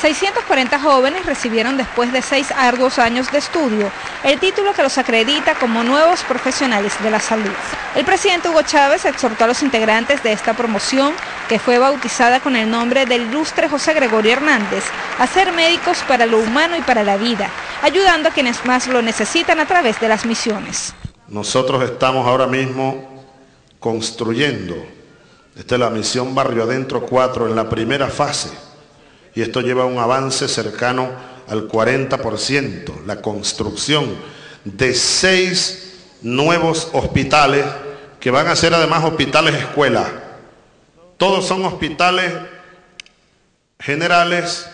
640 jóvenes recibieron después de seis arduos años de estudio el título que los acredita como nuevos profesionales de la salud. El presidente Hugo Chávez exhortó a los integrantes de esta promoción, que fue bautizada con el nombre del ilustre José Gregorio Hernández, a ser médicos para lo humano y para la vida, ayudando a quienes más lo necesitan a través de las misiones. Nosotros estamos ahora mismo construyendo, esta es la misión Barrio Adentro 4 en la primera fase, y esto lleva un avance cercano al 40%, la construcción de seis nuevos hospitales que van a ser además hospitales escuela. Todos son hospitales generales,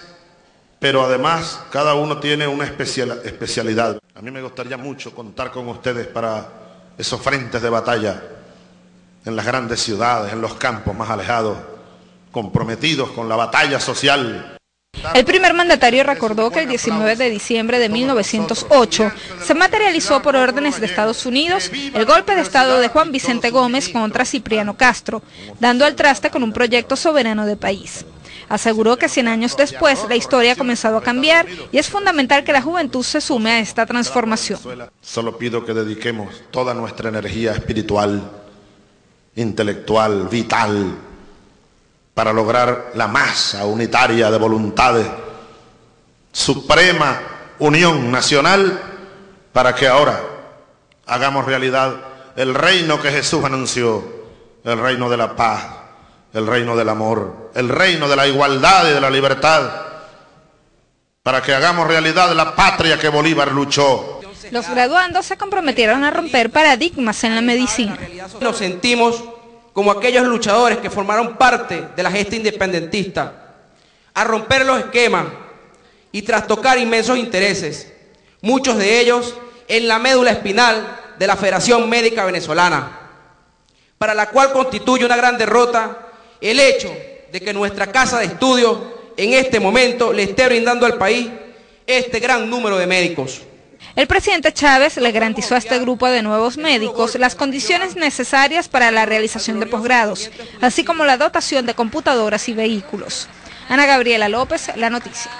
pero además cada uno tiene una especialidad. A mí me gustaría mucho contar con ustedes para esos frentes de batalla en las grandes ciudades, en los campos más alejados comprometidos con la batalla social. El primer mandatario recordó que el 19 de diciembre de 1908 se materializó por órdenes de Estados Unidos el golpe de Estado de Juan Vicente Gómez contra Cipriano Castro, dando al traste con un proyecto soberano de país. Aseguró que 100 años después la historia ha comenzado a cambiar y es fundamental que la juventud se sume a esta transformación. Solo pido que dediquemos toda nuestra energía espiritual, intelectual, vital, para lograr la masa unitaria de voluntades, suprema unión nacional, para que ahora hagamos realidad el reino que Jesús anunció, el reino de la paz, el reino del amor, el reino de la igualdad y de la libertad, para que hagamos realidad la patria que Bolívar luchó. Los graduandos se comprometieron a romper paradigmas en la medicina. Nos sentimos como aquellos luchadores que formaron parte de la gesta independentista, a romper los esquemas y trastocar inmensos intereses, muchos de ellos en la médula espinal de la Federación Médica Venezolana, para la cual constituye una gran derrota el hecho de que nuestra casa de estudio en este momento le esté brindando al país este gran número de médicos. El presidente Chávez le garantizó a este grupo de nuevos médicos las condiciones necesarias para la realización de posgrados, así como la dotación de computadoras y vehículos. Ana Gabriela López, La Noticia.